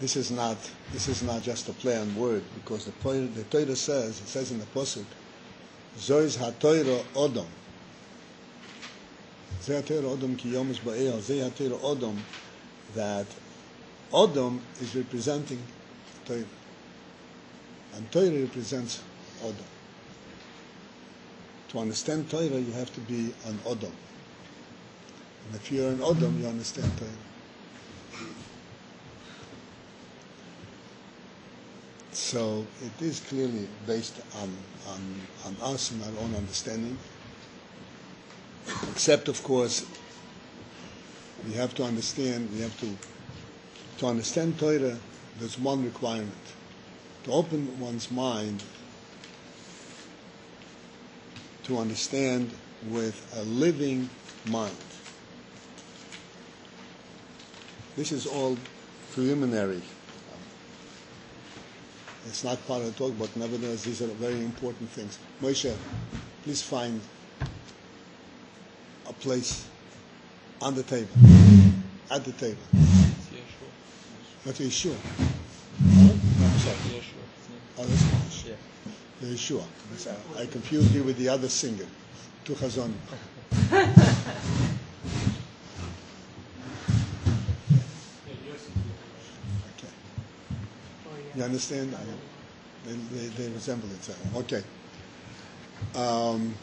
this is not this is not just a play on word because the Torah, the Torah says it says in the pasuk, "Zois haTorah Odom." Odom that Odom is representing Torah, and Torah represents Odom. To understand Torah, you have to be an Odom. And if you're an Odom, you understand Torah. So it is clearly based on, on, on us and our own understanding. Except, of course, we have to understand, we have to, to understand Torah, there's one requirement. To open one's mind to understand with a living mind. This is all preliminary. It's not part of the talk, but nevertheless, these are very important things. Moshe, please find a place on the table, at the table. At Yeshua. Oh, I'm sorry. Oh, that's Moshe. Yeah. Yeshua. I confused you with the other singer, Tuchazon. Okay. You understand? I- They, they, they resemble each other. Okay. Um,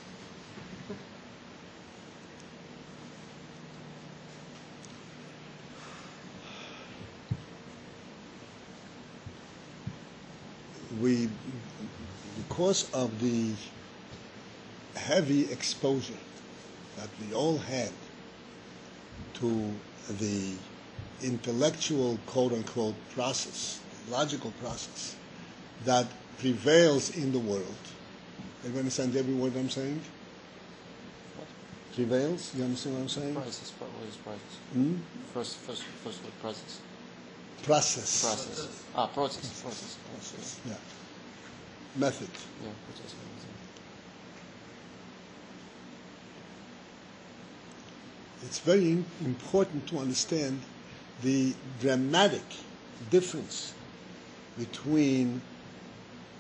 we, because of the heavy exposure that we all had to the intellectual quote unquote process, logical process that prevails in the world. Everybody understand every word I'm saying? Prevails? You understand what I'm saying? Process. What is process? Hmm? First, first, first word. Process. Process. Process. Ah, process. Process. Process. Yeah. Method. Yeah, process. It's very important to understand the dramatic difference between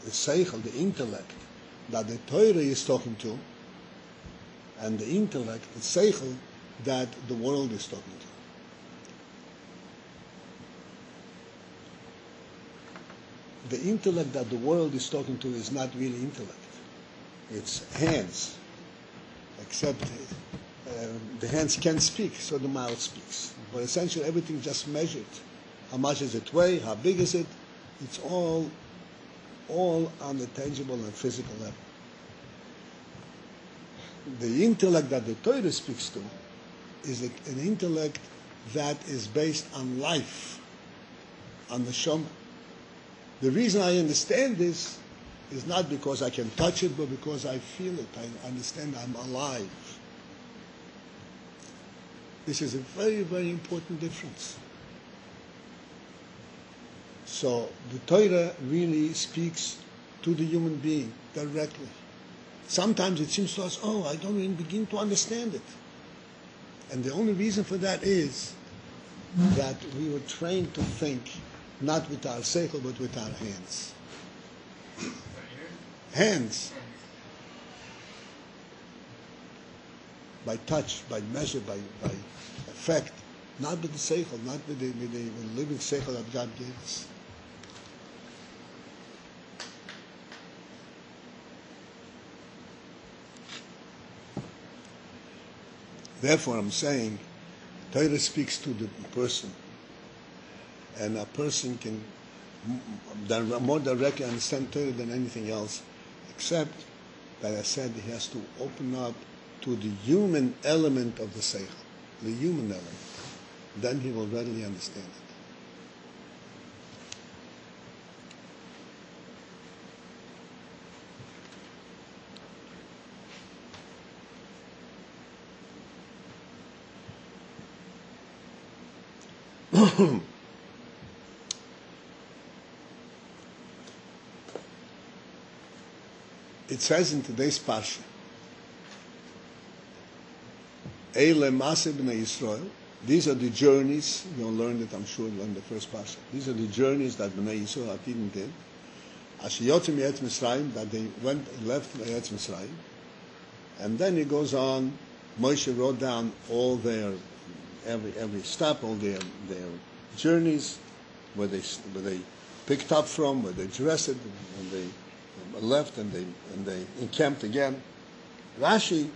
the seichel, the intellect, that the Torah is talking to, and the intellect, the seichel, that the world is talking to. The intellect that the world is talking to is not really intellect. It's hands, except uh, the hands can't speak, so the mouth speaks. But essentially, everything just measured. How much is it weigh? How big is it? It's all, all on the tangible and physical level. The intellect that the Torah speaks to is an intellect that is based on life, on the Shema. The reason I understand this is not because I can touch it, but because I feel it. I understand I'm alive. This is a very, very important difference. So the Torah really speaks to the human being directly. Sometimes it seems to us, oh, I don't even begin to understand it. And the only reason for that is that we were trained to think not with our seichel, but with our hands. Hands. By touch, by measure, by, by effect. Not with the seichel, not with the, with the, living seichel that God gave us. Therefore, I'm saying, Torah speaks to the person, and a person can more directly understand Torah than anything else, except that I said he has to open up to the human element of the seichel, the human element. Then he will readily understand it. It says in today's parsha, Eile Yisrael, These are the journeys, you'll learn it, I'm sure, in the first passage. These are the journeys that Bnei Yisrael Atidim did. Ashiyotim Yetz Mitzrayim, that they went, and left Yetz Mitzrayim. And then it goes on, Moshe wrote down all their, every, every step, all their, their journeys, where they, where they picked up from, where they dressed and they left, and they, and they encamped again. Rashi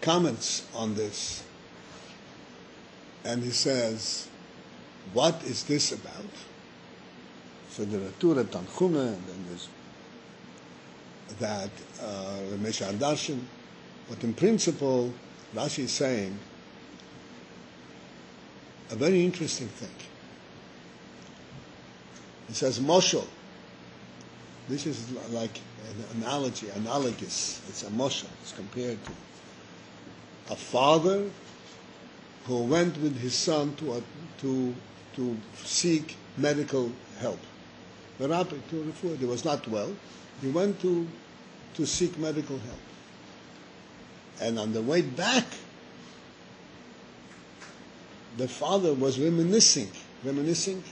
comments on this, and he says, "What is this about?" So there are two Reb Tanchuma, and then there's that uh, Meshach Darshan, but in principle, Rashi is saying a very interesting thing. He says, Moshel. This is like an analogy, analogous. It's a moshel. It's compared to a father who went with his son to, a, to, to seek medical help. The rabbi to he was not well. He went to, to seek medical help. And on the way back, the father was reminiscing, reminiscing,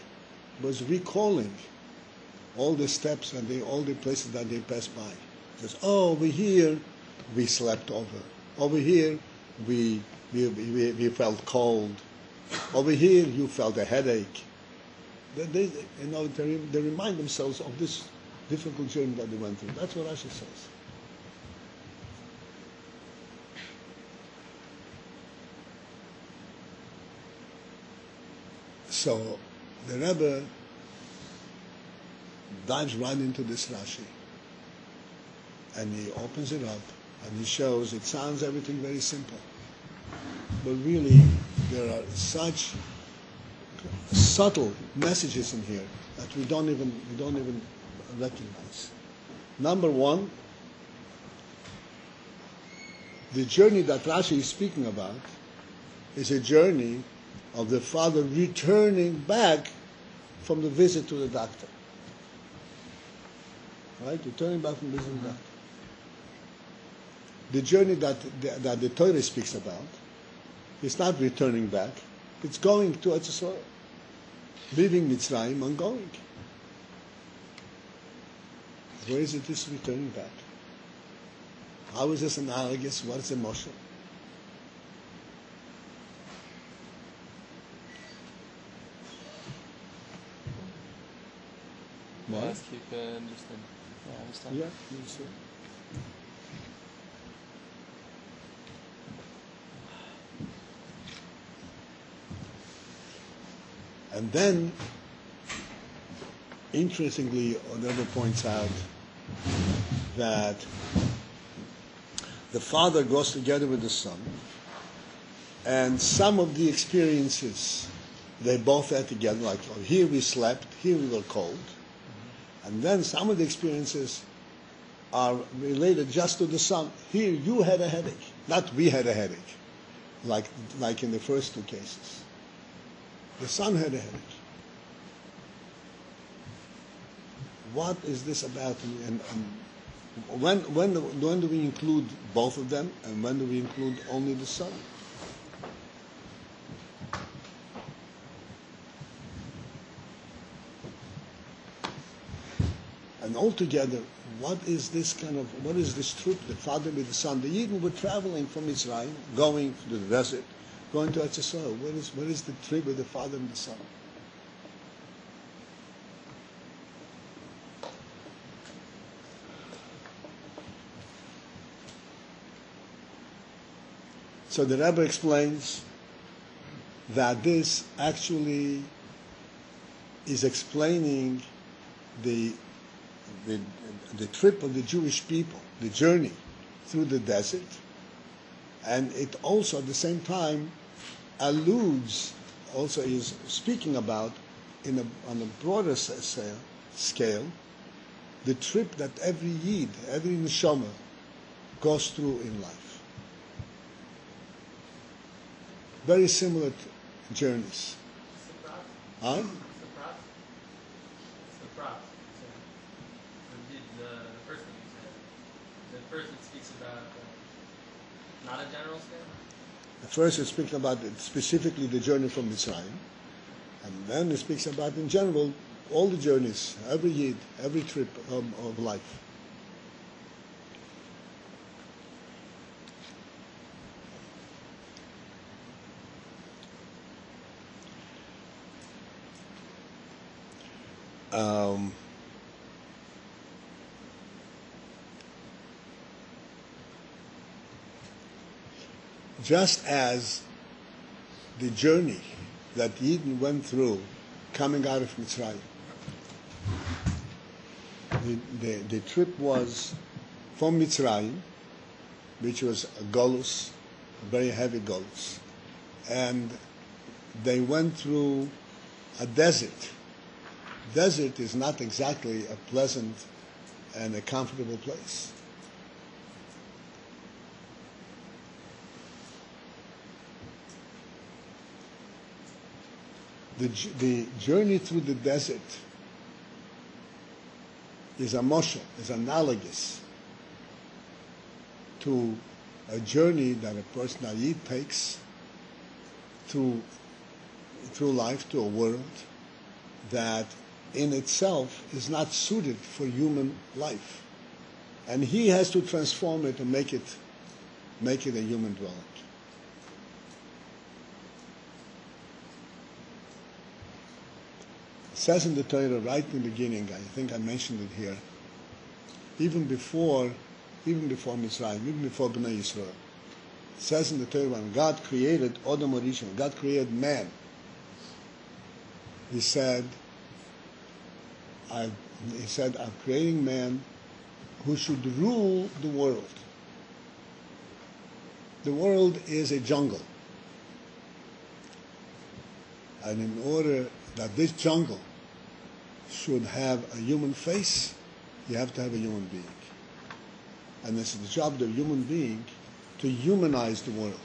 was recalling all the steps and the, all the places that they passed by. He says, oh, over here we slept over. Over here we, we, we, we felt cold. Over here you felt a headache. They, they, you know, they, remind themselves of this difficult journey that they went through. That's what Rashi says. So the Rebbe dives right into this Rashi and he opens it up and he shows it sounds everything very simple. But really there are such subtle messages in here that we don't even we don't even recognize. Number one, the journey that Rashi is speaking about is a journey of the father returning back from the visit to the doctor. Right? Returning back from the visit to the mm-hmm. doctor. The journey that the, that the Torah speaks about is not returning back, it's going to Eretz Yisrael. Leaving Mitzrayim and going. Where is it this returning back? How is this analogous? What is emotion? What? Ask you can understand. Yeah, understand. Yeah, you see. And then, interestingly, Odever points out that the father goes together with the son, and some of the experiences they both had together, like oh, here we slept, here we were cold, and then some of the experiences are related just to the son. Here you had a headache, not we had a headache, like like in the first two cases. The son had a headache. What is this about? And, and when, when, when do we include both of them, and when do we include only the son? And altogether, what is this kind of, what is this truth, the father with the son? The Yidden were traveling from Israel, going to the desert, going to Eretz Yisrael. What is, what is the trip with the father and the son? So the Rebbe explains that this actually is explaining the, the, the trip of the Jewish people, the journey through the desert, and it also at the same time alludes, also is speaking about in a, on a broader scale, the trip that every Yid, every Neshama goes through in life. Very similar journeys. Huh? It's the process. It's the process. So, the, the, the first thing you said, the first it speaks about uh, Not a general? First, it speaks about specifically the journey from Mitzrayim, and then it speaks about, in general, all the journeys, every yid, every trip of, of life. Um, just as the journey that Yidden went through coming out of Mitzrayim, the, the, the trip was from Mitzrayim, which was a golus, a very heavy golus, and they went through a desert. Desert is not exactly a pleasant and a comfortable place. The, the journey through the desert is a motion, is analogous to a journey that a person Ayid takes through through life to a world that in itself is not suited for human life. And he has to transform it and make it make it a human dwelling. Says in the Torah right in the beginning, I think I mentioned it here, even before, even before Mitzrayim, even before Bnei Yisrael, it says in the Torah when God created Adam Orishon, God created man, He said, I, He said, I'm creating man who should rule the world. The world is a jungle. And in order that this jungle should have a human face, you have to have a human being. And it's the job of the human being to humanize the world,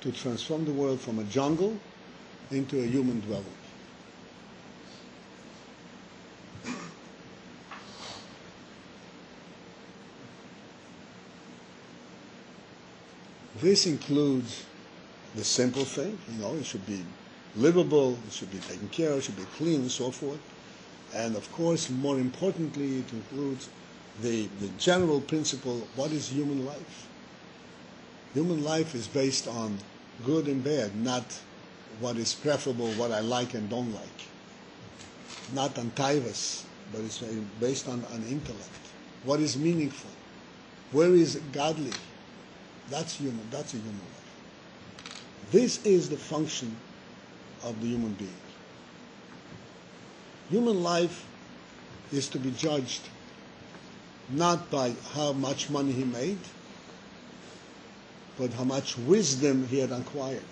to transform the world from a jungle into a human dwelling. This includes the simple thing, you know, it should be livable, it should be taken care of, it should be clean, and so forth. And of course, more importantly, it includes the, the general principle what is human life? Human life is based on good and bad, not what is preferable, what I like and don't like. Not on taivas, but it's based on, on intellect. What is meaningful? Where is godly? That's human. That's a human life. This is the function of the human being. Human life is to be judged not by how much money he made, but how much wisdom he had acquired.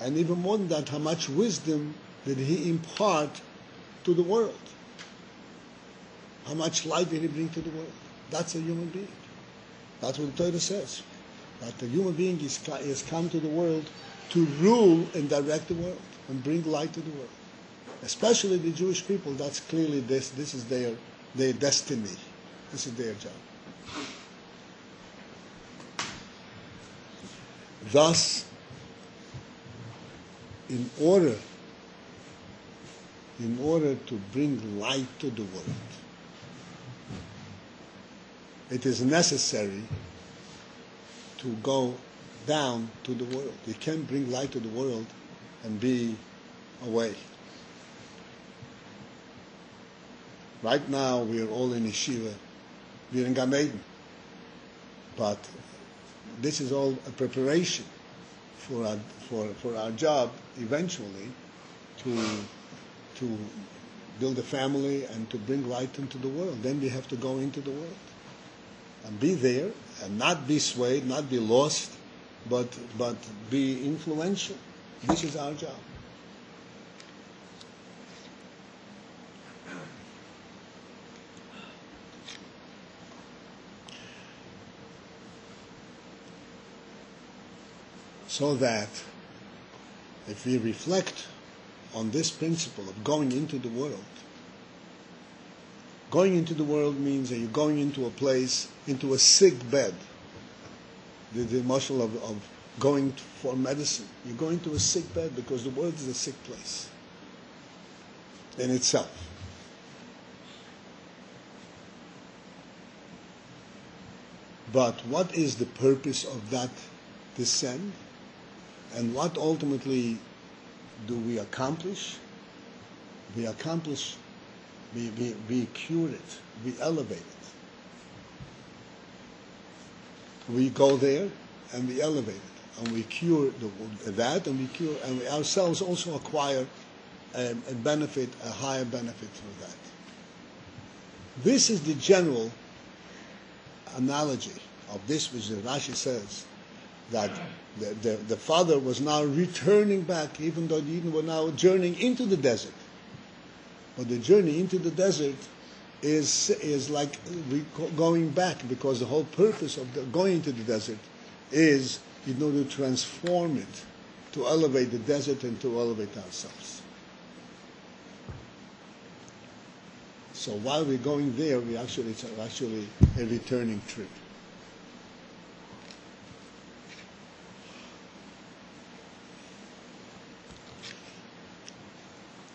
And even more than that, how much wisdom did he impart to the world? How much light did he bring to the world? That's a human being. That's what the Torah says. That the human being is, is come to the world to rule and direct the world and bring light to the world. Especially the Jewish people, that's clearly this, this is their, their destiny. This is their job. Thus, in order, in order to bring light to the world, it is necessary to go down to the world. You can't bring light to the world and be away. Right now, we are all in yeshiva. We're in Gan But this is all a preparation for our, for, for our job eventually to, to build a family and to bring light into the world. Then we have to go into the world and be there and not be swayed, not be lost, but, but be influential. This is our job. So that if we reflect on this principle of going into the world, going into the world means that you're going into a place, into a sick bed the, the moshel of, of going for medicine. You're going to a sick bed because the world is a sick place in itself. But what is the purpose of that descent? And what ultimately do we accomplish? We accomplish, we, we, we cure it, we elevate it. We go there and we elevate it, and we cure the, that, and we cure, and we ourselves also acquire a, a benefit, a higher benefit through that. This is the general analogy of this, which the Rashi says that the, the, the father was now returning back, even though the Yidden were now journeying into the desert. But the journey into the desert is is like going back because the whole purpose of the, going into the desert is in order to transform it, to elevate the desert and to elevate ourselves. So while we're going there, we actually it's actually a returning trip.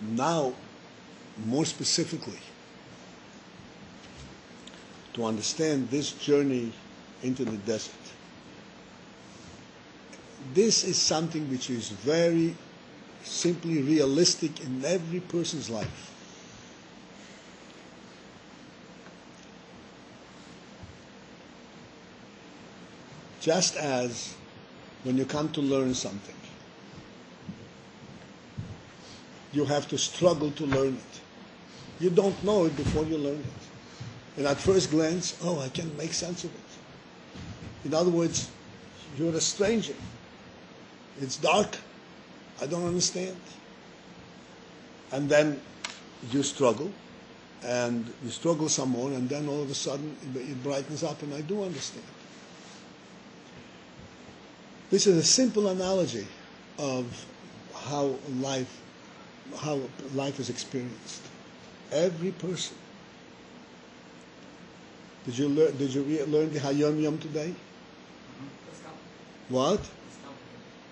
Now, more specifically, to understand this journey into the desert, this is something which is very simply realistic in every person's life. Just as when you come to learn something, you have to struggle to learn it. You don't know it before you learn it. And at first glance, oh, I can't make sense of it. In other words, you're a stranger. It's dark. I don't understand. And then you struggle, and you struggle some more, and then all of a sudden it brightens up, and I do understand. This is a simple analogy of how life how life is experienced. Every person. Did you learn? Did you re- learn the Hayom Yom today? What?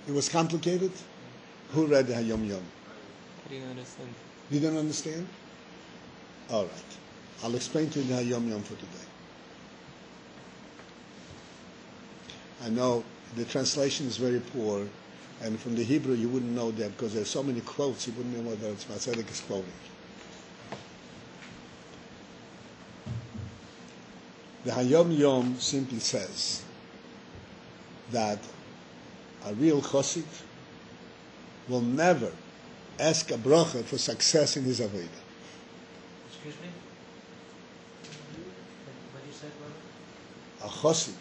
It was complicated. Who read the Hayom Yom? I didn't understand. You didn't understand? All right. I'll explain to you the Hayom Yom for today. I know the translation is very poor, and from the Hebrew, you wouldn't know that because there's so many quotes, you wouldn't know whether it's Matzedek is quoting. The Hayom Yom simply says that a real chassid will never ask a bracha for success in his avodah. Excuse me? What you said, brother? A chassid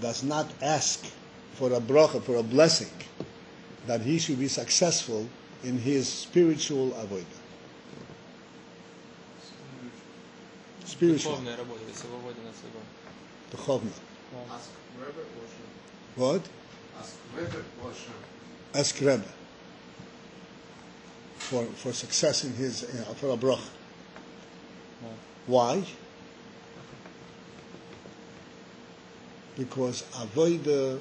does not ask for a bracha, for a blessing, that he should be successful in his spiritual avodah. Spiritual, Духовная работа, это свобода над собой. духовно. Ask Rebbe or Shem? What? Ask Rebbe or Shem? Ask Rebbe for, for success in his, uh, for a bracha. Да. Why? Because avodah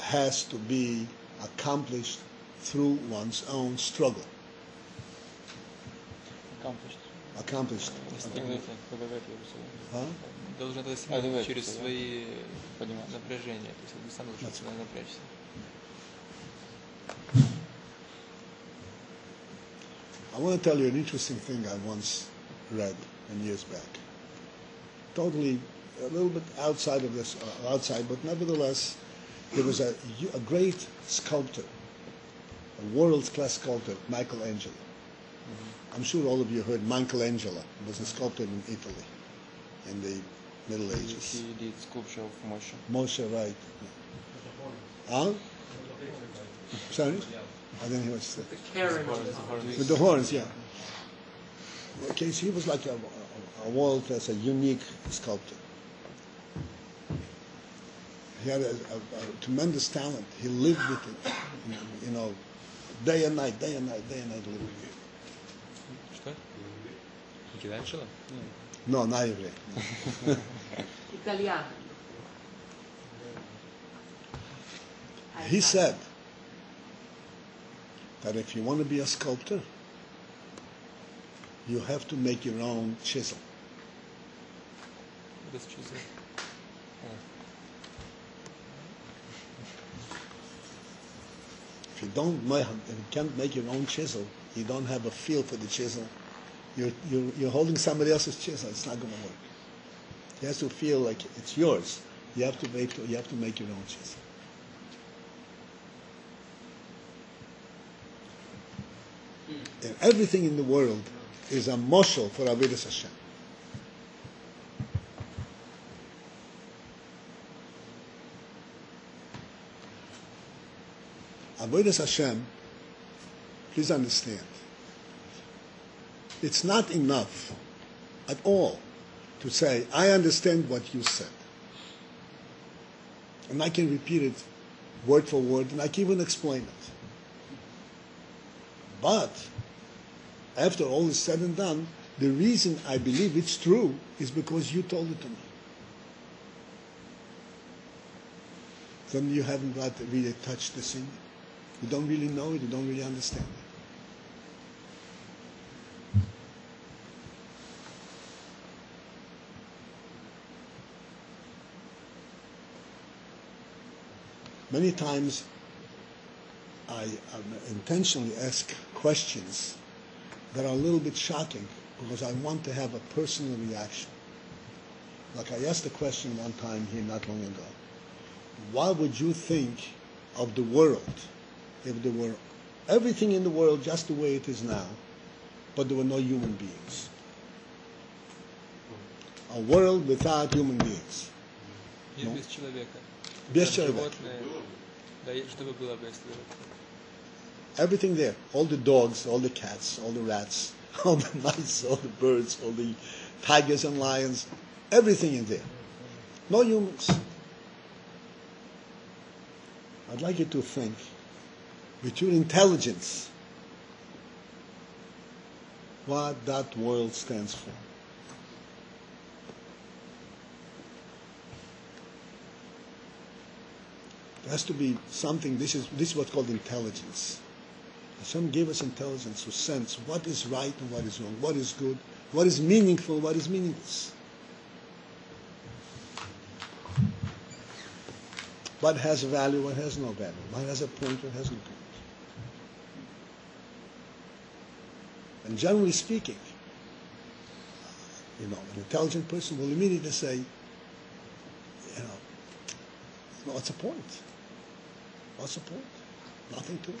has to be accomplished through one's own struggle. Accomplished. Accomplished. Достигнуть ВВВ плюс. А? Должен это А, достигнуть ВВ через плюс, да. свои Понимаю. напряжения. То есть ты сам должен That's сюда напрячься. I want to tell you an interesting thing I once read in years back. Totally, a little bit outside of this, uh, outside, but nevertheless, there was a, a great sculptor, a world-class sculptor, Michelangelo. I'm sure all of you heard Michelangelo was a sculptor in Italy in the Middle Ages. He did sculpture of Moshe. Moshe, right? Huh? Sorry, I didn't hear what you said. The keren With the horns, yeah. Okay, so he was like a, a, a world class, a unique sculptor. He had a, a, a tremendous talent. He lived with it, you know, day and night, day and night, day and night lived with it. Michelangelo? No, not Hebrew. He said that if you want to be a sculptor, you have to make your own chisel. This chisel? If you don't, if you can't make your own chisel, you don't have a feel for the chisel. You're, you're, you're holding somebody else's chisel. It's not going to work. You have to feel like it's yours. You have to make you have to make your own chisel. And everything in the world is a moshel for Avodas Hashem. Avodas Hashem, please understand, it's not enough at all to say, I understand what you said. And I can repeat it word for word, and I can even explain it. But after all is said and done, the reason I believe it's true is because you told it to me. Then you haven't really touched the thing. You don't really know it, you don't really understand Many times I um, intentionally ask questions that are a little bit shocking because I want to have a personal reaction. Like I asked a question one time here not long ago. What would you think of the world if there were everything in the world just the way it is now, but there were no human beings? A world without human beings. Мир Ну. без человека. Без Там человека. животные. Да, и что бы было бы, если бы- Everything there. All the dogs, all the cats, all the rats, all the mice, all the birds, all the tigers and lions. Everything in there. No humans. I'd like you to think with your intelligence what that world stands for. There has to be something, this is, this is what's called intelligence. Hashem gave us intelligence to sense what is right and what is wrong, what is good, what is meaningful, what is meaningless. What has value, what has no value, what has a point, what has no point. And generally speaking, you know, an intelligent person will immediately say, you know, what's the point? The point? Nothing to it.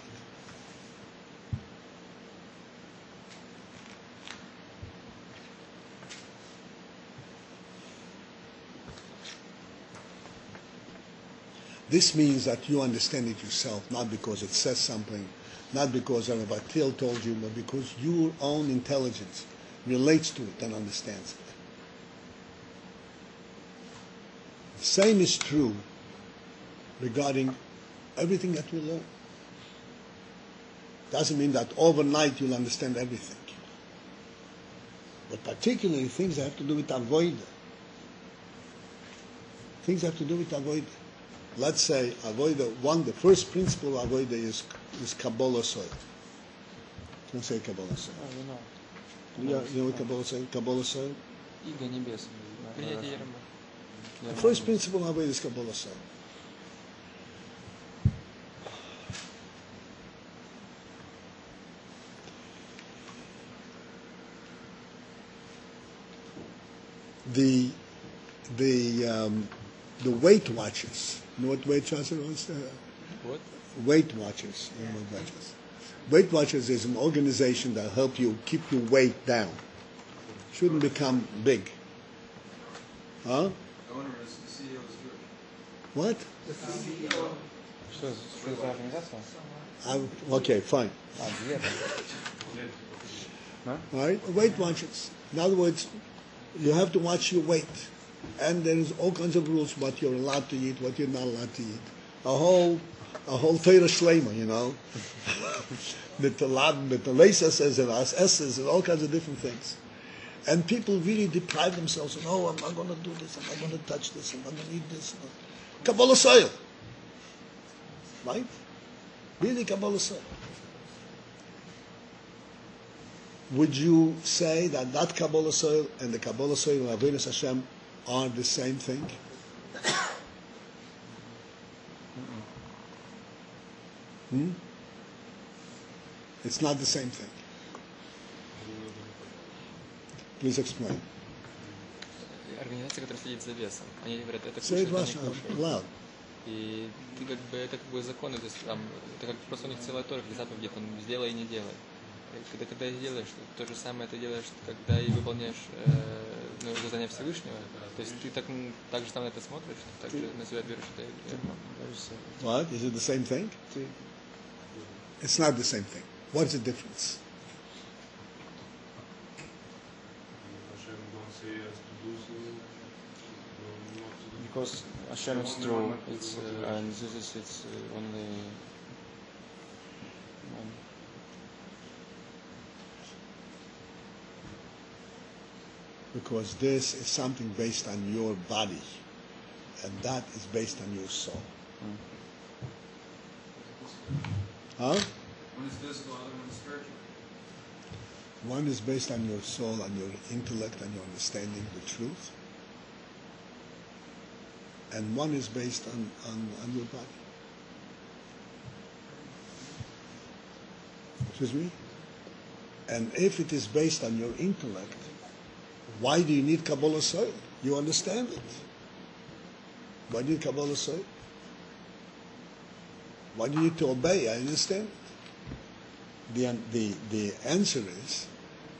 This means that you understand it yourself, not because it says something, not because Rabbi Till told you, but because your own intelligence relates to it and understands it. The same is true regarding everything that you learn. Doesn't mean that overnight you'll understand everything. But particularly things that have to do with avodah. Things that have to do with avodah. Let's say avoid one, the first principle of avodah is is kabbalas ol. Can you say kabbalas ol? I don't know. Do you, know what kabbalas ol? kabbalas ol? The first principle of avodah is kabbalas ol. the the um, the Weight Watchers. You know what Weight Watchers was? Uh, what? Weight Watchers. Yeah. Weight Watchers. Weight Watchers is an organization that help you keep your weight down. Shouldn't become big. Huh? Owner is the CEO is Jewish. What? The CEO. I'm, okay, fine. All right. Weight Watchers. In other words, you have to watch your weight, and there is all kinds of rules what you're allowed to eat, what you're not allowed to eat. A whole, a whole Torah Shlema, you know. the with the Lesa says and us S's and all kinds of different things. And people really deprive themselves and oh, I'm not going to do this, I'm not going to touch this, I'm not going to eat this. kabbalas ol. right? Really kabbalas ol. would you say that that kabbalas ol and the kabbalas ol of Avodas Hashem are the same thing? hmm? It's not the same thing. Please explain. Организация, которая следит за весом, они говорят, это кушает, это Loud. И ты как бы, это как бы законы, то есть там, это как просто у них целая торг, или заповедь, он сделай и не делай. Когда, когда делаешь, то же самое ты делаешь, когда и выполняешь э, ну, задание Всевышнего. То есть ты так, так же там на это смотришь, так же на себя берешь. Это, это- What? Is it the same thing? It's not the same thing. What's the difference? Because Hashem is true, it's, uh, and this is it's uh, only Because this is something based on your body, and that is based on your soul. Huh? One is physical, other one is spiritual. One is based on your soul, on your intellect, and your understanding the truth. And one is based on, on, on your body. Excuse me? And if it is based on your intellect, why do you need kabbalas ol? You understand it. Why do you need kabbalas ol? Why do you need to obey? I understand it. The, the, the answer is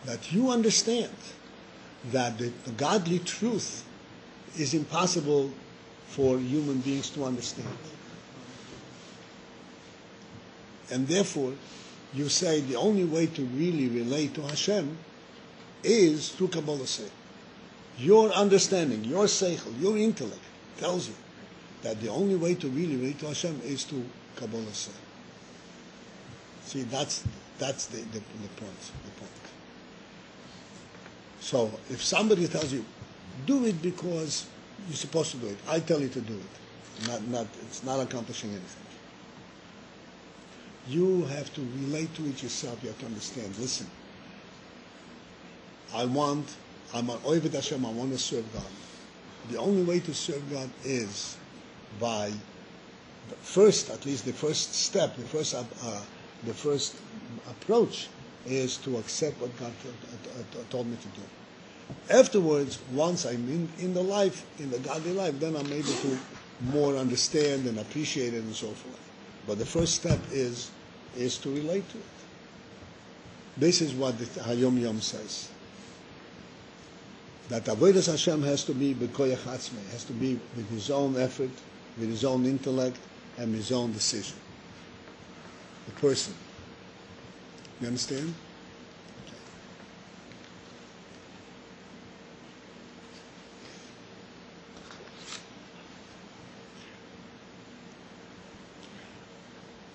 that you understand that the, the godly truth is impossible for human beings to understand. And therefore, you say the only way to really relate to Hashem is through Kabbalah Say. Your understanding, your seichel, your intellect tells you that the only way to really relate to Hashem is to Kabbalah Say. See, that's that's the, the, the point. The point. So if somebody tells you, do it because you're supposed to do it, I tell you to do it. Not, not, it's not accomplishing anything. You have to relate to it yourself. You have to understand. Listen, I want, I'm an Oivet Hashem, I want to serve God. The only way to serve God is by the first, at least the first step, the first, uh, uh, the first approach is to accept what God told me to do. Afterwards, once I'm in, in the life, in the godly life, then I'm able to more understand and appreciate it and so forth. But the first step is is to relate to it. This is what the Hayom Yom says. That Avodas Hashem has to be b'koyach atzmei, has to be with his own effort, with his own intellect, and his own decision. The person. You understand?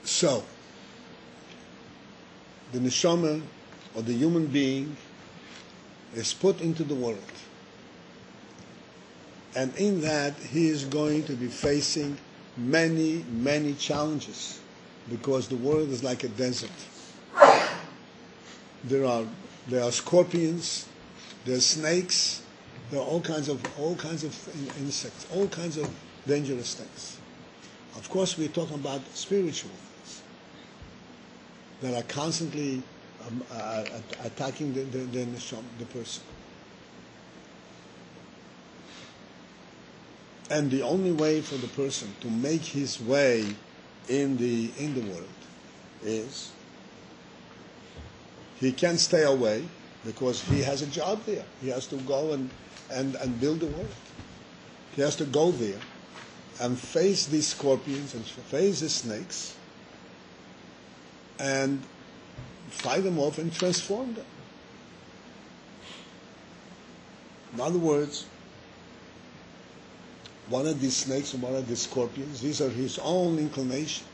So, the neshama or the human being is put into the world. And in that, he is going to be facing many, many challenges because the world is like a desert. There are, there are scorpions, there are snakes, there are all kinds of, all kinds of in- insects, all kinds of dangerous things. Of course, we're talking about spiritual things that are constantly um, uh, attacking the, the, the, the person. And the only way for the person to make his way in the in the world is he can't stay away because he has a job there. He has to go and, and, and build the world. He has to go there and face these scorpions and face the snakes and fight them off and transform them. In other words, one of these snakes and one of these scorpions, these are his own inclination,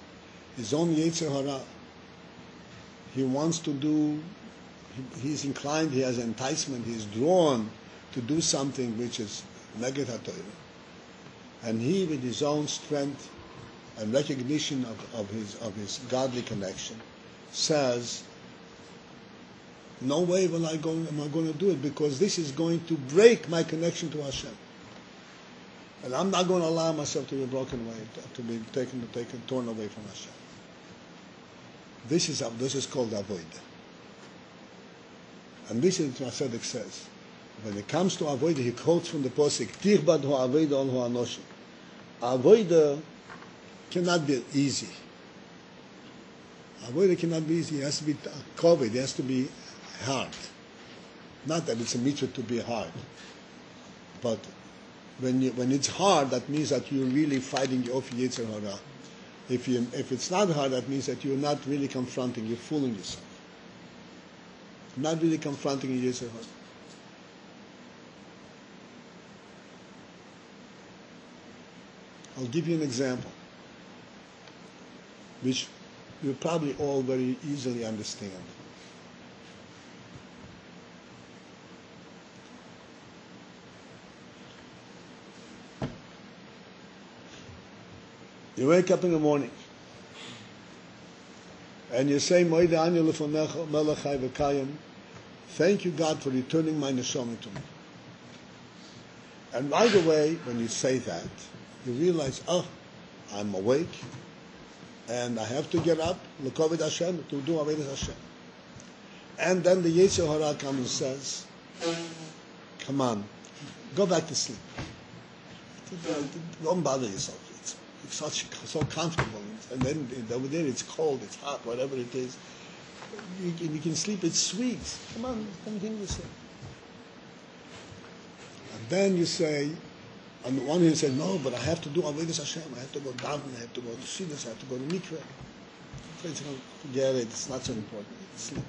his own Yetzer Hara. He wants to do, he- he's inclined, he has enticement, he's drawn to do something which is negative. And he, with his own strength and recognition of, of his of his godly connection says, "No way will I go, am I going to do it because this is going to break my connection to Hashem, and I'm not going to allow myself to be broken away, to, be taken, taken, torn away from Hashem." This is this is called avodah. And this is what Tzaddik says. When it comes to avodah, he quotes from the posik, "Tirbad ho avodah ol ho anoshim." Avodah cannot be easy. Avodah cannot be easy. It has to be covered. It has to be hard. Not that it's a mitzvah to be hard, but when you, when it's hard, that means that you're really fighting off Yetzer Hara. If you if it's not hard, that means that you're not really confronting. You're fooling yourself. Not really confronting Yetzer Hara. I'll give you an example, which you probably all very easily understand. You wake up in the morning and you say. Thank you, God, for returning my neshama to me. And right away, when you say that, you realize, oh, I'm awake, and I have to get up, l'kovid Hashem, to do avodas Hashem. And then the Yetzer Hara comes and says, come on, go back to sleep. Don't bother yourself. Such, so comfortable. And then over there it's cold, it's hot, whatever it is. You, can- you can sleep, it's sweet. Come on, continue to sleep. And then you say, on the one hand, you say, no, but I have to do Avodas Hashem. I have to go daven, I have to go to Siddur, I have to go to mikveh. So it's, forget it, it's not so important. It's Sleep.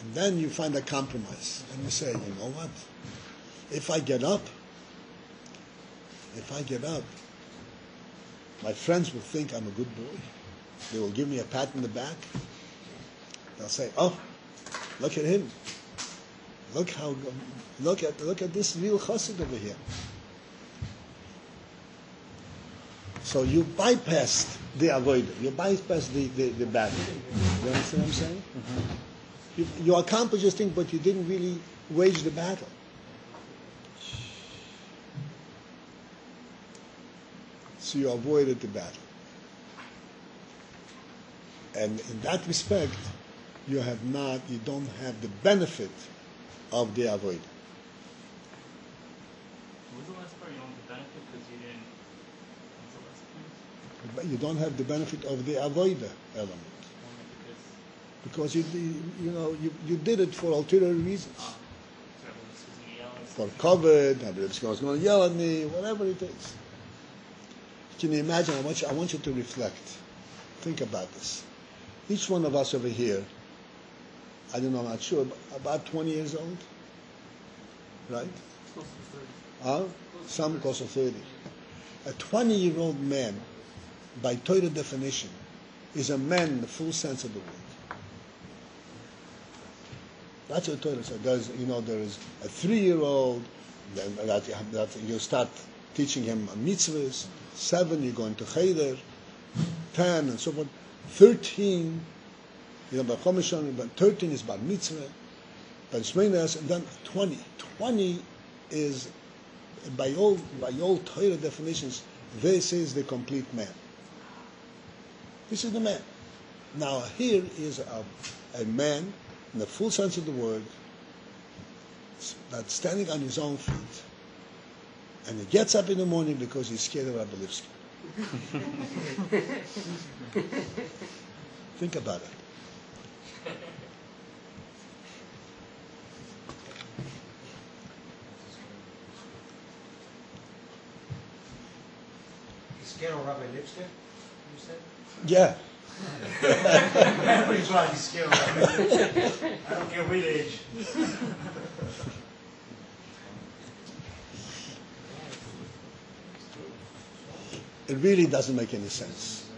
And then you find a compromise. And you say, you know what? If I get up, if I get up, my friends will think I'm a good boy. They will give me a pat in the back. They'll say, oh, look at him. Look how look at look at this real chassid over here. So you bypassed the avodah. You bypassed the, the, the battle. You understand what I'm saying? Mm-hmm. You, you accomplished this thing, but you didn't really wage the battle. So you avoided the battle. And in that respect, you have not, you don't have the benefit of the avodah. Was the last part? You don't have the benefit because you didn't. What's the last part? But you don't have the benefit of the avodah element. Because. Because you, you know, you, you did it for ulterior reasons. Ah, yell For. COVID, and it's going to yell at me, whatever it is. Can you imagine? I want you, I want you to reflect. Think about this. Each one of us over here, I don't know, I'm not sure, about 20 years old, right? Huh? Some close to 30. A 20 year old man, by Torah definition, is a man in the full sense of the word. That's what Torah said. There's, you know, there is a three year old that, that you start teaching him mitzvahs. Seven, you go into cheder. Ten, and so forth. Thirteen, you know, by Chomishon, but thirteen is bar mitzvah. By Shmeinas, and then twenty. Twenty is by all by all Torah definitions, this is the complete man. This is the man. Now here is a, a man in the full sense of the word that's standing on his own feet. And he gets up in the morning because he's scared of Rabbi Lipsker. Think about it. He's scared of Rabbi Lipsker, you said? Yeah. Everybody's right, he's scared of Rabbi Lipsker. I don't care which age. It really doesn't make any sense.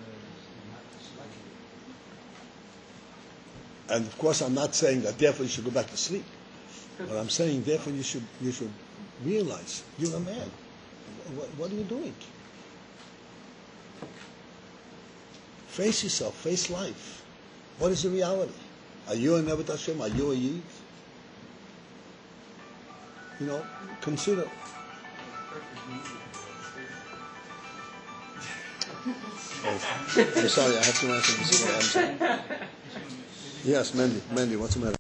And of course, I'm not saying that therefore you should go back to sleep. But I'm saying therefore you should you should realize you're a man. What, what are you doing? Face yourself. Face life. What is the reality? Are you a Nebuchadnezzar Hashem? Are you a Yid? You know, consider. Oh, I'm sorry, I have to answer this. one. I'm sorry. Yes, Mandy. Mandy, what's the matter?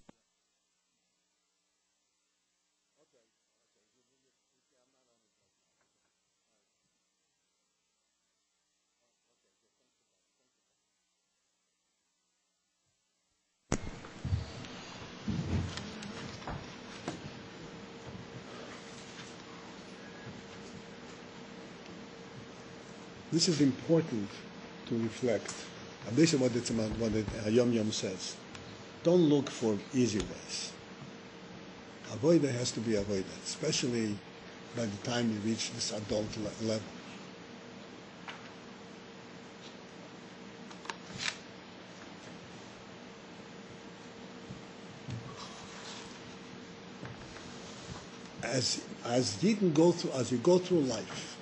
This is important to reflect. And this is what it's what the uh, Yom says. Don't look for easy ways. Avodah has to be avoided, especially by the time you reach this adult le- level. As as you go through, as you go through life,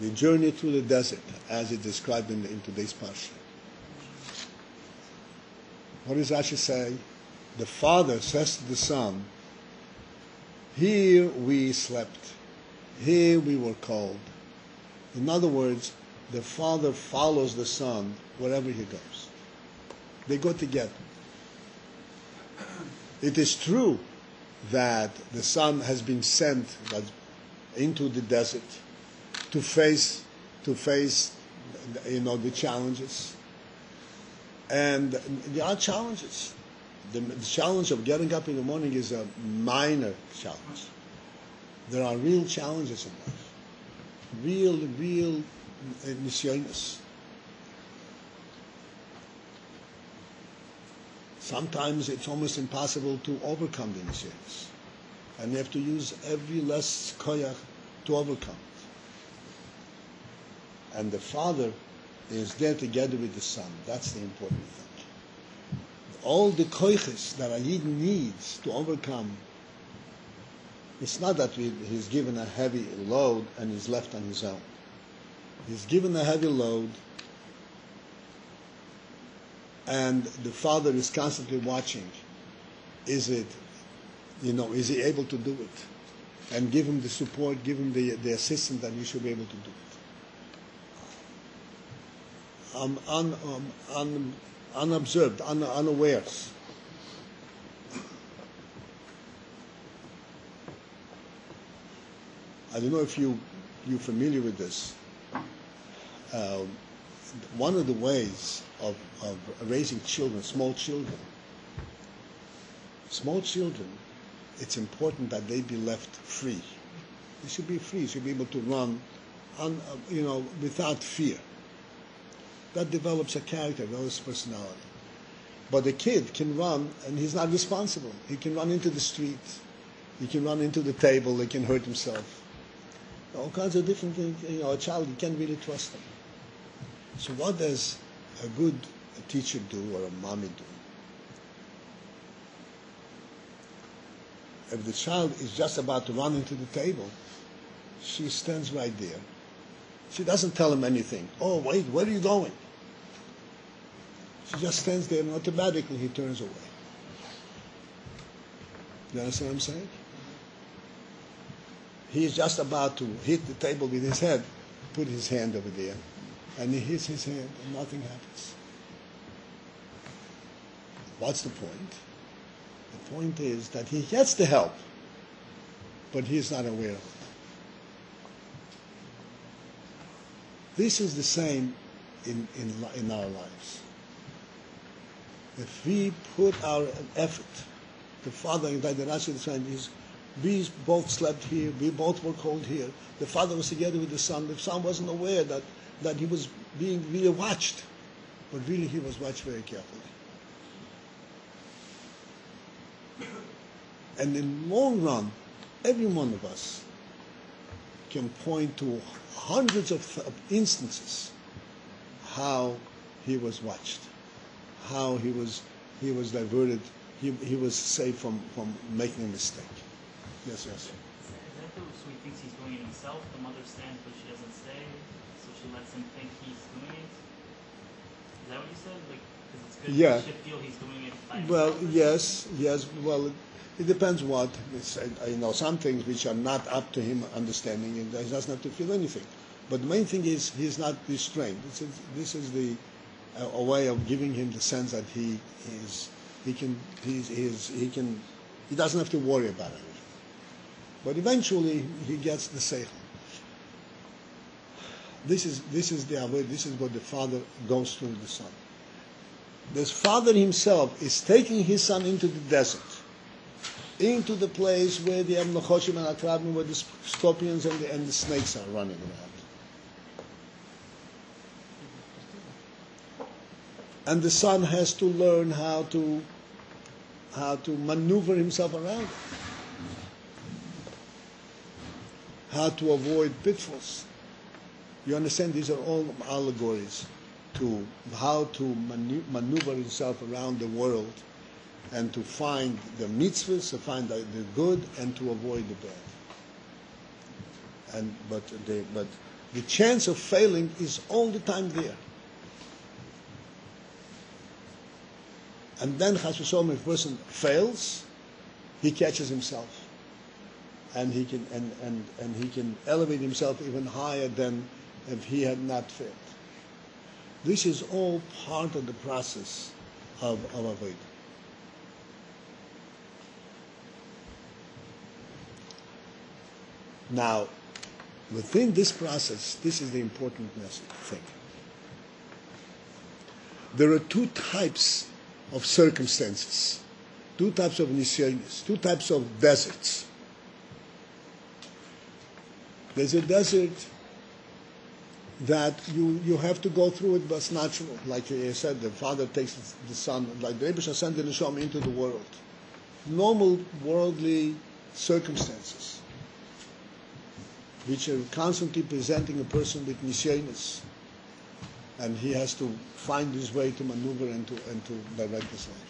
the journey through the desert, as it described in, in today's parsha. What does Rashi say? The father says to the son, Here we slept, here we were cold. In other words, the father follows the son wherever he goes. They go together. It is true that the son has been sent into the desert to face to face you know the challenges. And there are challenges. The, the challenge of getting up in the morning is a minor challenge. There are real challenges in life. Real real nisyonis sometimes it's almost impossible to overcome the nisyonis and you have to use every less koyach to overcome and the father is there together with the son. That's the important thing. All the koiches that a yid needs to overcome, it's not that we, he's given a heavy load and he's left on his own. He's given a heavy load, and the father is constantly watching. Is it, you know, is he able to do it? And give him the support, give him the, the assistance that he should be able to do it um, un, um, un, unobserved, un, unawares. I don't know if you you're familiar with this. Uh, one of the ways of, of raising children, small children, small children, it's important that they be left free. They should be free. They should be able to run, un, uh, you know, without fear that develops a character, develops personality. But the kid can run, and he's not responsible. He can run into the street. He can run into the table. He can hurt himself. All kinds of different things. You know, a child, you can't really trust him. So what does a good teacher do or a mommy do? If the child is just about to run into the table, she stands right there. She doesn't tell him anything. Oh, wait, where are you going? She just stands there and automatically he turns away. You understand what I'm saying? He's just about to hit the table with his head, put his hand over there, and he hits his hand and nothing happens. What's the point? The point is that he gets the help, but he's not aware of it. This is the same in, in, in our lives. If we put our effort, the father in the Rashi is we both slept here, we both were cold here. The father was together with the son. The son wasn't aware that, that he was being really watched, but really he was watched very carefully. And in the long run, every one of us can point to hundreds of instances how he was watched, how he was he was diverted, he, he was saved from, from making a mistake. Yes, yes. So he thinks he's doing it himself. The mother stands, but she doesn't stay, so she lets him think he's doing it. Is that what you said? Like, because it's good. Yeah. He feel he's doing it Well, yes, yes. Well, it, it depends what. It's, I know some things which are not up to him understanding, and he doesn't have to feel anything. But the main thing is he's not restrained. This is, this is the a, a way of giving him the sense that he is he can he's, he's, he can he doesn't have to worry about anything. But eventually he gets the seichel. This is this is the avodah. This is what the father goes through with the son. The father himself is taking his son into the desert, into the place where the Amnochoshim and Akrabim, where the scorpions and the, and the snakes are running around. And the son has to learn how to how to maneuver himself around, it, how to avoid pitfalls. You understand? These are all allegories to how to maneuver himself around the world and to find the mitzvahs, to find the, the good, and to avoid the bad. And but the but the chance of failing is all the time there. And then, Chas v'sholom, if a person fails, he catches himself, and he can and, and, and he can elevate himself even higher than if he had not failed. This is all part of the process of, of Avodah. Now, within this process, this is the important thing. There are two types of circumstances, two types of nisyonis, two types of deserts. There's a desert that you, you have to go through it, but it's natural. Like I said, the father takes the son, like the Rebbe sent the Neshama into the world. Normal worldly circumstances, which are constantly presenting a person with nisyonis, and he has to find his way to maneuver and to, and to direct his life.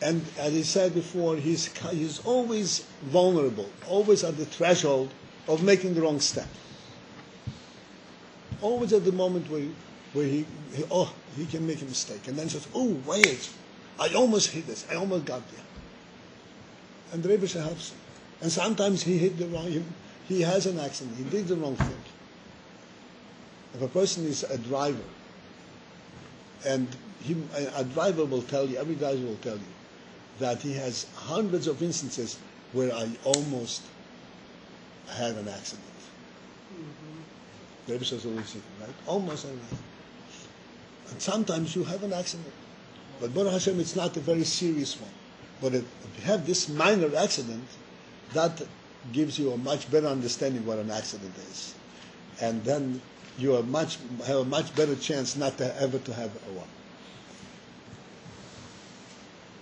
And as I said before, he's, he's always vulnerable, always at the threshold of making the wrong step. Always at the moment where, where he, he oh, he can make a mistake. And then says, oh, wait, I almost hit this, I almost got there. And the Rebbe helps him. And sometimes he hit the wrong, he, has an accident, he did the wrong thing. If a person is a driver, and he, a, a driver will tell you, every driver will tell you, that he has hundreds of instances where I almost had an accident. Mm-hmm. Maybe says oh, right? Almost an accident. And sometimes you have an accident. But Baruch Hashem, it's not a very serious one. But if, if you have this minor accident, that gives you a much better understanding what an accident is. And then you are much, have a much better chance not to ever to have a one.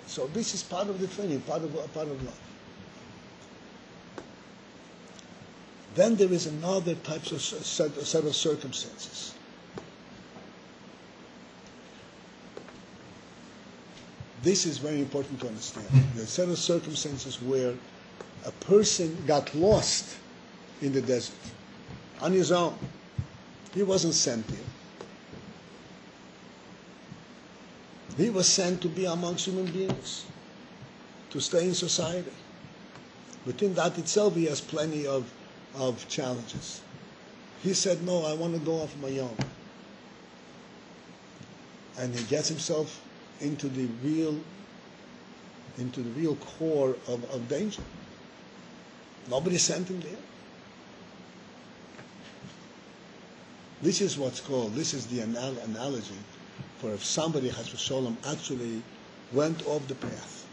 So this is part of the training, part of part of life. Then there is another type of set, set of circumstances. This is very important to understand. Are set of circumstances where a person got lost in the desert on his own. He wasn't sent there. He was sent to be amongst human beings, to stay in society. Within that itself, he has plenty of, of challenges. He said, No, I want to go off my own. And he gets himself into the real into the real core of, of danger. Nobody sent him there. This is what's called, this is the anal- analogy for if somebody has Shalom actually went off the path.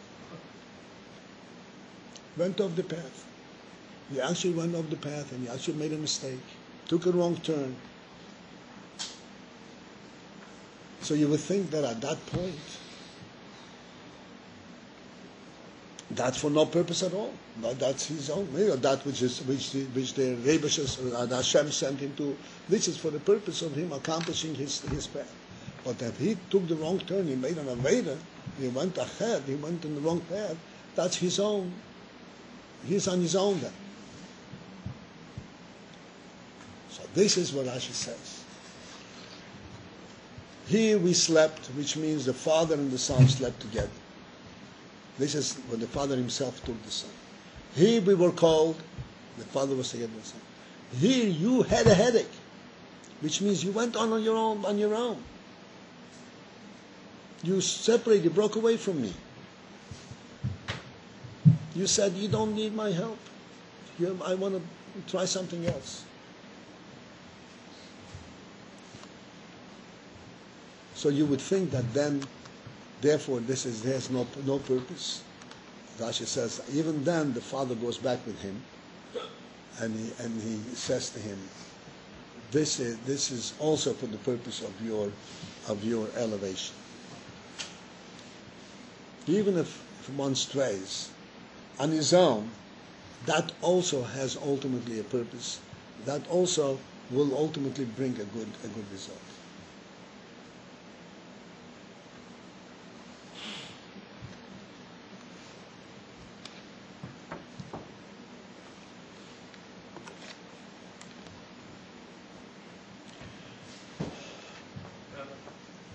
Went off the path. He actually went off the path and he actually made a mistake, took a wrong turn. So you would think that at that point, that's for no purpose at all. But that's his own that which is which the, which the Rebbe uh, Hashem sent him to. This is for the purpose of him accomplishing his his path. But if he took the wrong turn, he made an Aveira, he went ahead, he went in the wrong path, that's his own. He's on his own then. So this is what Rashi says. Here we slept, which means the father and the son slept together. This is what the father himself took the son. Here we were called, the father was with the son. Here you had a headache, which means you went on on your own. On your own. You separated, you broke away from me. You said you don't need my help. You, I want to try something else. So you would think that then, therefore, this is has no no purpose. Rashi says even then the father goes back with him, and he and he says to him, "This is this is also for the purpose of your of your elevation. Even if, if one strays on his own, that also has ultimately a purpose. That also will ultimately bring a good a good result."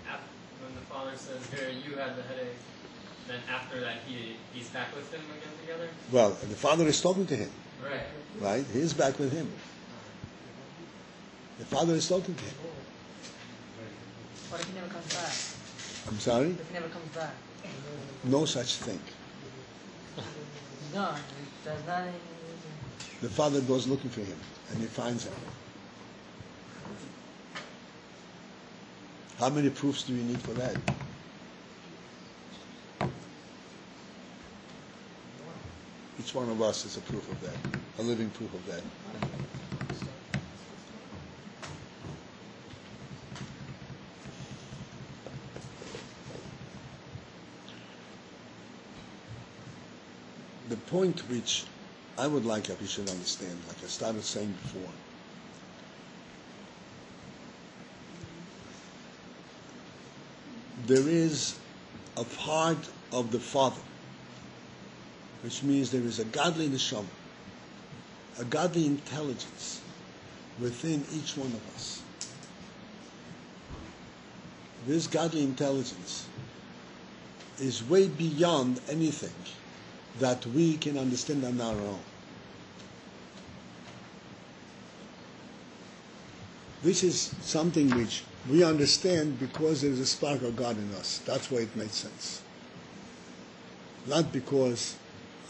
Af- when the father says here you had the headache, then after that he he's back with him again together. Well, the father is talking to him, Right. right? He's back with him. The father is talking to him. What if he never comes back? I'm sorry? If he never comes back? No such thing. He's gone. He does not. The father goes looking for him and he finds him. How many proofs do you need for that? Each one of us is a proof of that, a living proof of that. The point which I would like that we should understand, like I started saying before, there is a part of the Father, which means there is a godly neshama, a godly intelligence within each one of us. This godly intelligence is way beyond anything that we can understand on our own. This is something which we understand because there is a spark of God in us. That's why it makes sense. Not because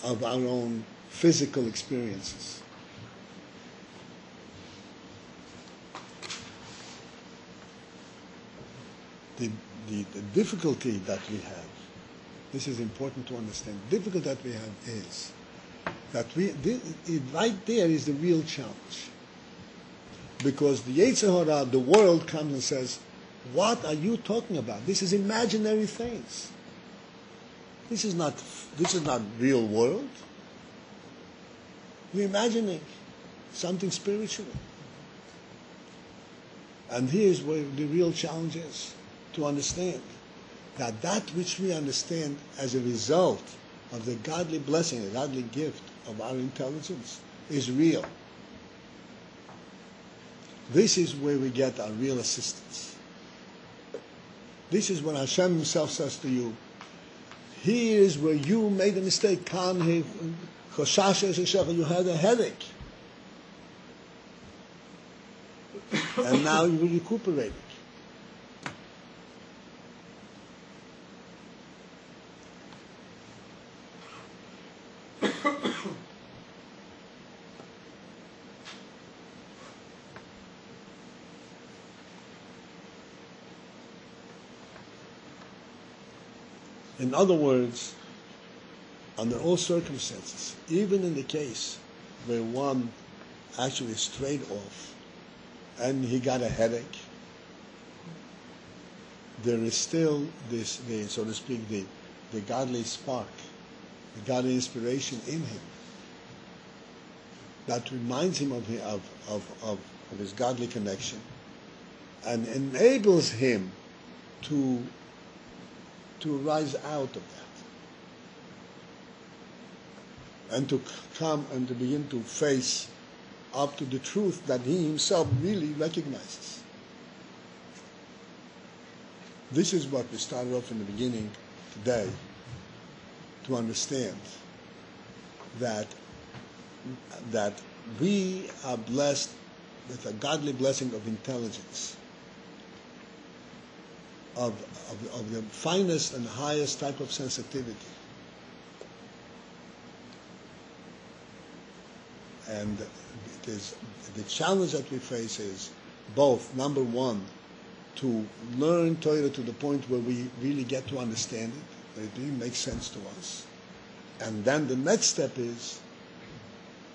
of our own physical experiences. The, the, the difficulty that we have, this is important to understand, the difficulty that we have is that we, right there is the real challenge. Because the Yetzer Hara, the world comes and says, what are you talking about? This is imaginary things. This is not, this is not real world. We're imagining something spiritual. And here's where the real challenge is to understand that that which we understand as a result of the godly blessing, the godly gift of our intelligence is real. This is where we get our real assistance. This is when Hashem Himself says to you, here is where you made a mistake. Kan he- choshash eshecha, You had a headache. and now you will In other words, under all circumstances, even in the case where one actually strayed off and he got a headache, there is still this, the, so to speak, the, the godly spark, the godly inspiration in him that reminds him of, of, of, of, of his godly connection and enables him to to rise out of that. And to come and to begin to face up to the truth that he himself really recognizes. This is what we started off in the beginning today to understand that that we are blessed with a godly blessing of intelligence, of, of, of the finest and highest type of sensitivity. And it is, the challenge that we face is both, number one, to learn Torah to the point where we really get to understand it, that it really makes sense to us. And then the next step is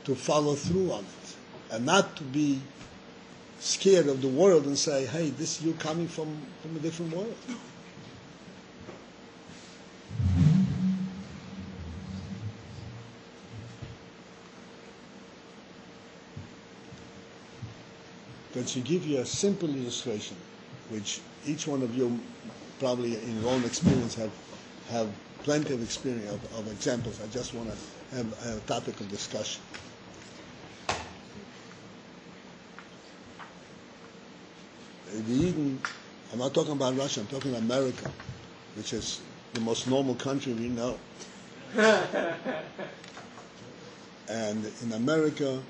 to follow through on it and not to be scared of the world and say, hey, this you're coming from, from a different world. But to give you a simple illustration, which each one of you probably in your own experience have have plenty of experience of, of examples. I just want to have a topic of discussion. The Yidden, I'm not talking about Russia, I'm talking about America, which is the most normal country we know. and in America,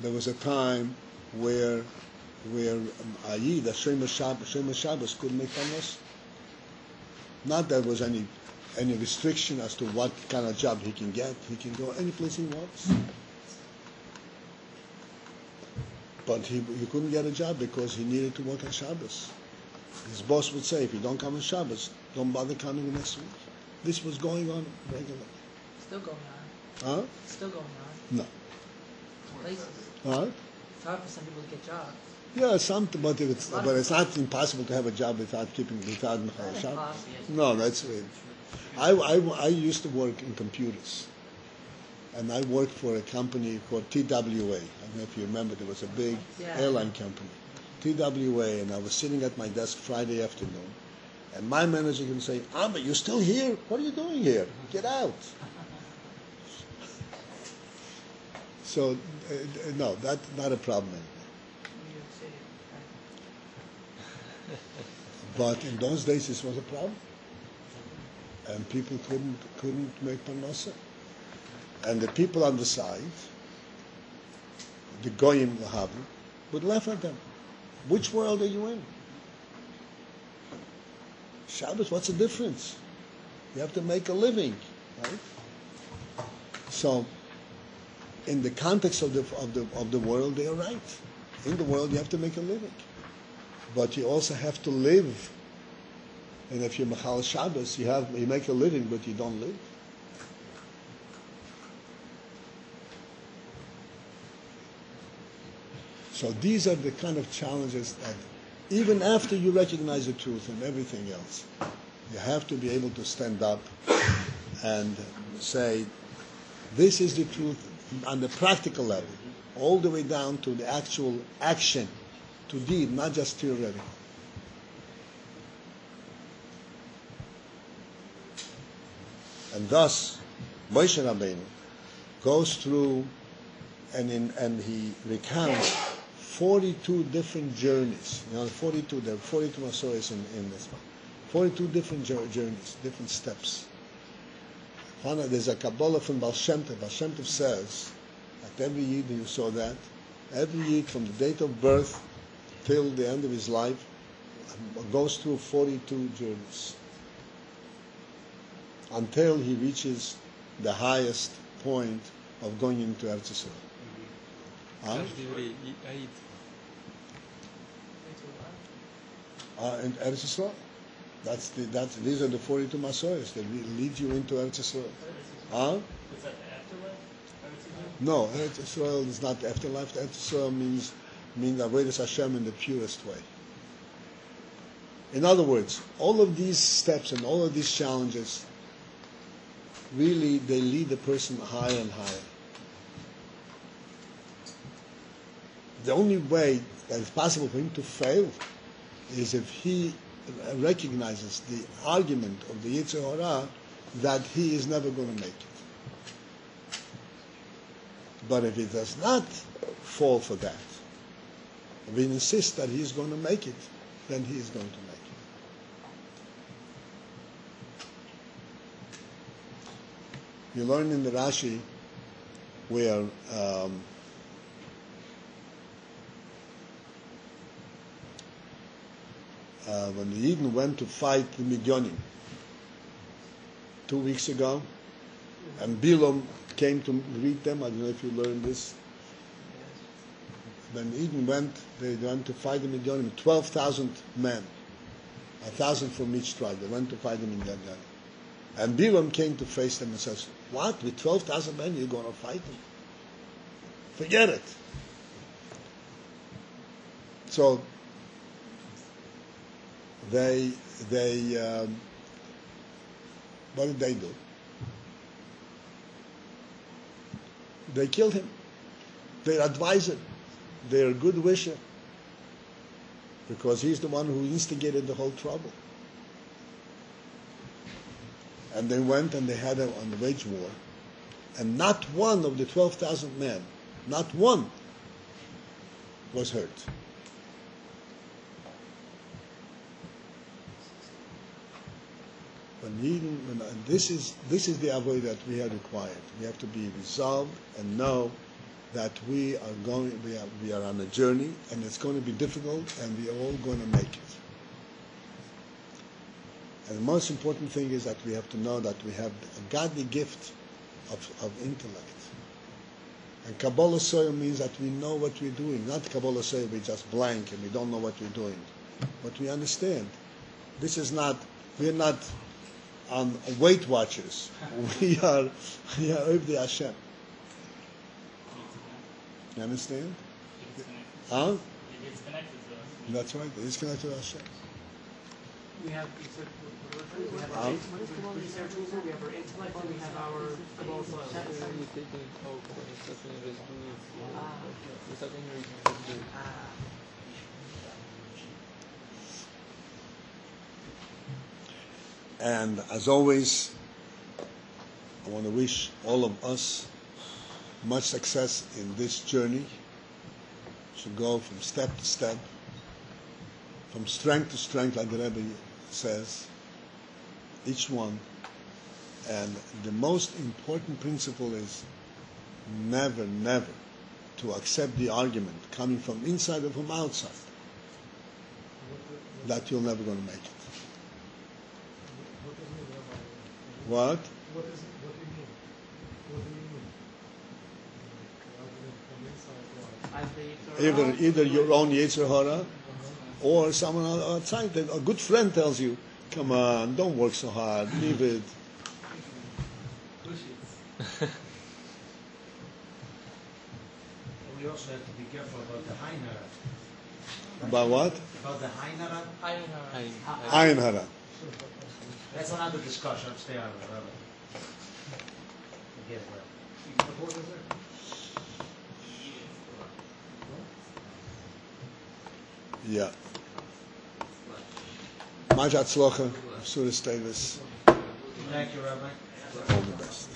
there was a time where where um, Ayid, Shomer Shabbos, Shomer Shabbos couldn't make parnasa. Not that there was any any restriction as to what kind of job he can get. He can go any place he wants. But he, he couldn't get a job because he needed to work on Shabbos. His boss would say, if you don't come on Shabbos, don't bother coming next week. This was going on regularly. Still going on. Huh? Still going on. No. Places. Huh? It's hard for some people to get jobs. Yeah, something, but it's but it's not impossible to have a job without keeping without Not Shabbos. No, that's it. I, I, I used to work in computers. And I worked for a company called TWA. I don't know if you remember, there was a big Yeah. airline company. TWA, and I was sitting at my desk Friday afternoon. And my manager can say, Ah, but you're still here? What are you doing here? Get out. So, uh, no, that's not a problem anymore. New York City. But in those days, this was a problem, and people couldn't couldn't make parnasa. And the people on the side, the goyim lahabu, would laugh at them. Which world are you in? Shabbos, what's the difference? You have to make a living, right? So, in the context of the of the of the world, they are right. In the world, you have to make a living but you also have to live. And if you're Machal Shabbos, you have you make a living, but you don't live. So these are the kind of challenges that, even after you recognize the truth and everything else, you have to be able to stand up and say, this is the truth on the practical level, all the way down to the actual action to deed, not just theoretical. And thus, Moshe Rabbeinu goes through and, in, and he recounts 42 different journeys. You know, 42, there are 42 Masaos in, in this one. 42 different journeys, different steps. One, there's a Kabbalah from Baal Shem Tov. Baal Shem Tov says that every Yid, you saw that, every Yid from the date of birth till the end of his life goes through 42 journeys until he reaches the highest point of going into Eretz Yisrael. And uh, uh, in Eretz Yisrael. That's the, that's, these are the 42 Masaos that lead you into Eretz Yisrael. Huh? Is that the afterlife? No, Eretz Yisrael is not the afterlife. Eretz Yisrael means, means greatest Hashem in the purest way. In other words, all of these steps and all of these challenges, really, they lead the person higher and higher. The only way that it's possible for him to fail is if he recognizes the argument of the Yetzer Hara that he is never going to make it. But if he does not fall for that, if he insists that he is going to make it, then he is going to make it. You learn in the Rashi where um, uh, when the Yidden went to fight the Midyanim two weeks ago, and Bilam came to greet them. I don't know if you learned this. When Yidden went, they went to fight the. Twelve thousand men, a thousand from each tribe. They went to fight the Midyanim. And Bilam came to face them and says, "What? With twelve thousand men, you're going to fight them? Forget it." So they they um, what did they do? They killed him. Their advisor, their good wisher, because he's the one who instigated the whole trouble. And they went and they had a, on the wage war, and not one of the twelve thousand men, not one, was hurt. This is this is the avodah that we are required. We have to be resolved and know that we are going, we are we are on a journey, and it's going to be difficult, and we are all going to make it. And the most important thing is that we have to know that we have a godly gift of, of intellect. And Kabbalas ol means that we know what we're doing. Not Kabbalas ol, we just blank and we don't know what we're doing. But we understand. This is not, we're not on Weight Watchers. We are, we are Ovdei Hashem. You understand? Huh? It's connected to us. That's right. It's connected to Hashem. We have, we have our, Huh? we have our intellect, and we have our Kabbalas ol. You take it out, that's when you just do it. Without any reason, just do it. And as always, I want to wish all of us much success in this journey to go from step to step, from strength to strength, like the Rebbe says, each one. And the most important principle is never, never to accept the argument coming from inside or from outside that you're never going to make it. What? What is what do you mean? What do you mean? Rather uh, than from inside, what? As the Either uh, either your own Yetzer Hara or someone uh, outside. that- A good friend tells you, "Come on, don't work so hard. Leave it." We also have to be careful about the Ayin Hara. About what? About the Ayin Hara, Ein- Ayin Hara. That's another discussion, stay out of it, rather. Forget it, rather. What is it? Yeah. Majat Slocha, Surah Davis. Thank you, Rabbi. All the best.